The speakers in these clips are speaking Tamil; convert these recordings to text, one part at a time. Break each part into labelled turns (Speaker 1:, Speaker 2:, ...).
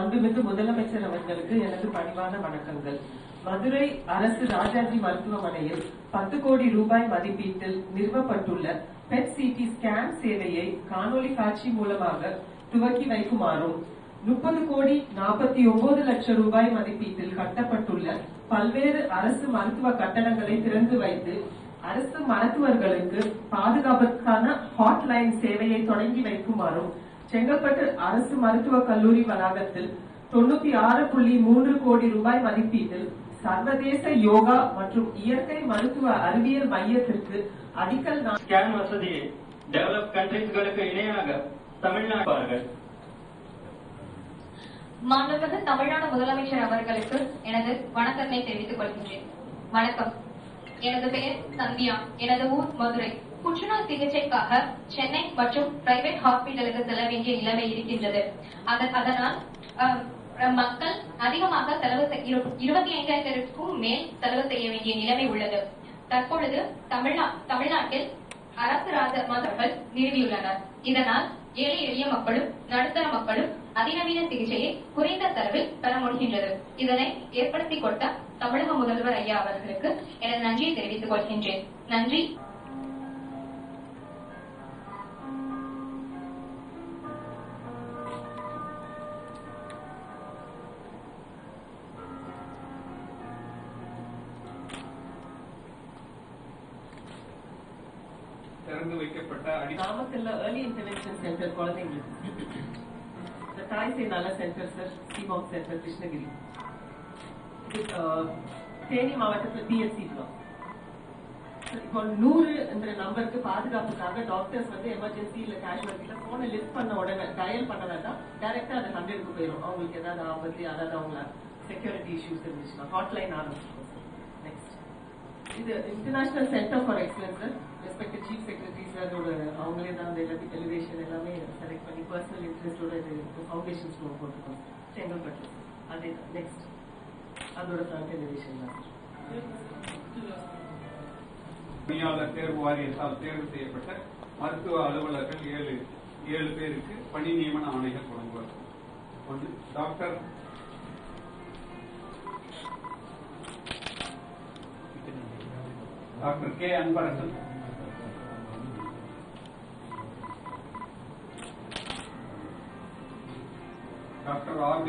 Speaker 1: அவர்களுக்கு எனது பணிவான வணக்கங்கள். மதுரை அரசு ராஜாஜி மருத்துவமனையில் பத்து கோடி ரூபாய் மதிப்பீட்டில் நிறுவப்பட்டுள்ள பெட் சிடி ஸ்கேன் சேவையை காணொலி காட்சி மூலமாக துவக்கி வைக்குமாறும் முப்பது கோடி நாற்பத்தி ஒன்பது லட்சம் ரூபாய் மதிப்பீட்டில் கட்டப்பட்டுள்ள பல்வேறு அரசு மருத்துவ கட்டடங்களை திறந்து வைத்து அரசு மருத்துவர்களுக்கு பாதுகாப்புக்கான ஹாட்லைன் சேவையை தொடங்கி வைக்குமாறும் செங்கல்பட்டு அரசு மருத்துவக் கல்லூரி வளாகத்தில் தொண்ணூத்தி ஆறு புள்ளி மூன்று கோடி ரூபாய் மதிப்பீட்டில் சர்வதேச யோகா மற்றும் இயற்கை மருத்துவ அறிவியல் மையத்திற்கு அடிக்கல்
Speaker 2: ஸ்கேன் வசதியை டெவலப் கண்ட்ரிஸ்களுக்கு இணையாக தமிழ்நாடு
Speaker 3: மாண்புமிகு தமிழ்நாடு முதலமைச்சர் அவர்களுக்கு எனது வணக்கத்தை தெரிவித்துக் கொள்கின்றேன். வணக்கம். எனது பெயர் சந்தியா. எனது ஊர் மதுரை. புற்றுநோய் சிகிச்சைக்காக சென்னை மற்றும் பிரைவேட் ஹாஸ்பிட்டலுக்கு செல்ல வேண்டிய நிலைமை இருக்கின்றது. அதனால் மக்கள் அதிகமாக செலவு இருபத்தி ஐந்தாயிரத்திற்கும் மேல் செலவு செய்ய வேண்டிய நிலைமை உள்ளது. தற்பொழுது தமிழ்நாட்டில் அரசு ராஜ மதர்கள் நிறுவியுள்ளனர் இதனால் ஏழை எளிய மக்களும் நடுத்தர மக்களும் அதிநவீன சிகிச்சையை குறைந்த செலவில் பெற முடிகின்றது. இதனை ஏற்படுத்திக் கொடுத்த தமிழக முதல்வர் ஐயா அவர்களுக்கு எனது நன்றியை தெரிவித்துக் கொள்கின்றேன். நன்றி.
Speaker 4: தொடர்ந்து வைக்கப்பட்ட அடி
Speaker 1: நாமக்கல்ல ஏர்லி இன்டர்வென்ஷன் சென்டர் குழந்தைங்களுக்கு. தாய் சேனால சென்டர் சார் சிமாம் சென்டர் கிருஷ்ணகிரி. தேனி மாவட்டத்துல பிஎஸ்சி இப்போ நூறுன்ற நம்பருக்கு பாதுகாப்புக்காக டாக்டர்ஸ் வந்து எமர்ஜென்சி இல்ல கேஷுவலிட்டில போனை லிஸ்ட் பண்ண உடனே டயல் பண்ண வேண்டாம். டைரக்டா அது ஹண்ட்ரடுக்கு போயிடும் அவங்களுக்கு ஏதாவது ஆபத்து யாராவது அவங்கள செக்யூரிட்டி இஷ்யூஸ் இருந்துச்சுன்னா ஹாட்லைன் ஆரம்பிச்சிருக்கோம் சார் நெக்ஸ்ட் இது international centre for excellence respect chief secretary சாரோட அவங்களே தான் அந்த எல்லாத்தையும் எலிவேஷன் எல்லாமே செலக்ட் பண்ணி பர்சனல் இன்ட்ரெஸ்டோட இது ஃபவுண்டேஷன் ஸ்டோர் போட்டுருக்கோம் செங்கல்பட்டு. அதே நெக்ஸ்ட் அதோட ஃப்ரண்ட் எலிவேஷன் தான்.
Speaker 4: பணியாளர் தேர்வு வாரியத்தால் தேர்வு செய்யப்பட்ட மருத்துவ அலுவலர்கள் ஏழு ஏழு பேருக்கு பணி நியமன ஆணைகள் வழங்குவார் ஒன்று doctor doctor K Anbarasan doctor R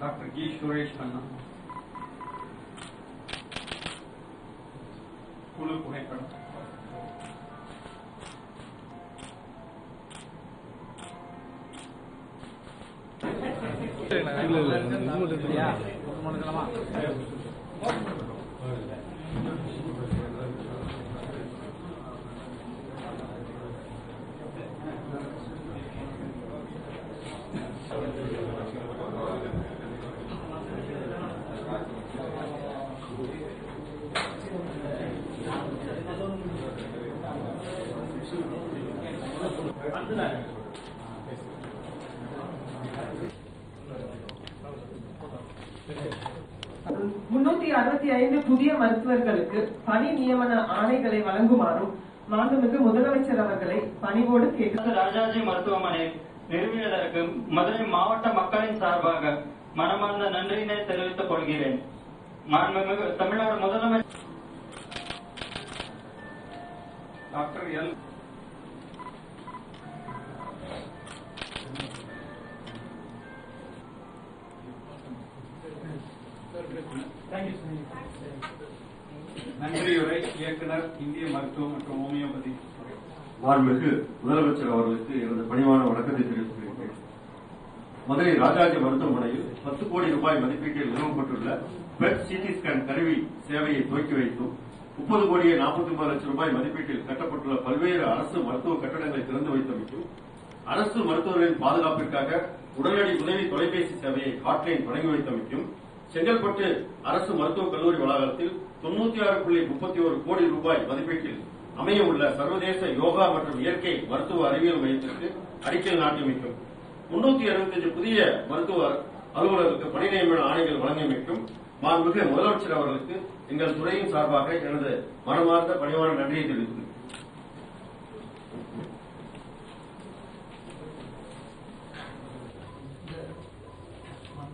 Speaker 4: doctor G Suresh Khanna. कुल पुणे عندنا
Speaker 1: முன்னூத்தி அறுபத்தி ஐந்து புதிய மருத்துவர்களுக்கு பணி நியமன ஆணைகளை வழங்குமாறும் மாண்புமிகு முதலமைச்சர் அவர்களை பணிவோடு கேட்டு
Speaker 2: ராஜாஜி மருத்துவமனை நிறுவியதற்கு மதுரை மாவட்ட மக்களின் சார்பாக மனமார்ந்த நன்றியினை தெரிவித்துக் கொள்கிறேன். மாண்புமிகு தமிழ்நாடு முதலமைச்சர்
Speaker 4: டாக்டர் எல். இயக்குனர் இந்திய மருத்துவம் மற்றும் ஹோமியோபதி.
Speaker 5: மாண்புமிகு முதலமைச்சர் அவர்களுக்கு எனது பணிவான வணக்கத்தை தெரிவித்துக் மதுரை ராஜாஜி மருத்துவமனையில் பத்து கோடி ரூபாய் மதிப்பீட்டில் நிறுவப்பட்டுள்ள பெட் சிடி ஸ்கேன் கருவி சேவையை துவக்கி வைத்தும் முப்பது கோடியே நாற்பத்தி ஒன்பது லட்சம் ரூபாய் மதிப்பீட்டில் கட்டப்பட்டுள்ள பல்வேறு அரசு மருத்துவ கட்டடங்களை திறந்து வைத்தமைக்கும் அரசு மருத்துவர்களின் பாதுகாப்பிற்காக உடனடி உதவி தொலைபேசி சேவையை ஹாட்லைன் தொடங்கி வைத்தமைக்கும் செங்கல்பட்டு அரசு மருத்துவக் கல்லூரி வளாகத்தில் தொன்னூத்தி ஆறு புள்ளி முப்பத்தி ஒரு கோடி ரூபாய் மதிப்பீட்டில் அமைய உள்ள சர்வதேச யோகா மற்றும் இயற்கை மருத்துவ அறிவியல் மையத்திற்கு அடிக்கல் நாட்டி வைக்கும் முன்னூத்தி அறுபத்தஞ்சு புதிய மருத்துவ அலுவலர்களுக்கு பணி நியமன ஆணைகள் வழங்கி வைக்கும் மாண்புமிகு முதலமைச்சர் அவர்களுக்கு எங்கள் துறையின் சார்பாக எனது மனமார்ந்த பணிவான நன்றியை தெரிவித்து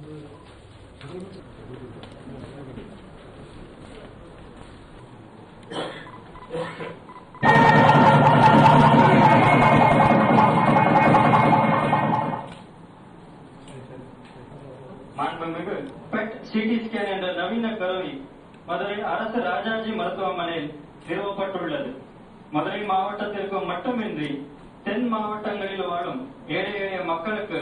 Speaker 5: Thank you. மாண்புமிகு.
Speaker 2: பெட் ஸ்கேன் என்ற நவீன கருவி மதுரை அரசு ராஜாஜி மருத்துவமனையில் நிறுவப்பட்டுள்ளது. மதுரை மாவட்டத்திற்கு மட்டுமின்றி தென் மாவட்டங்களில் வாழும் ஏழை எளிய மக்களுக்கு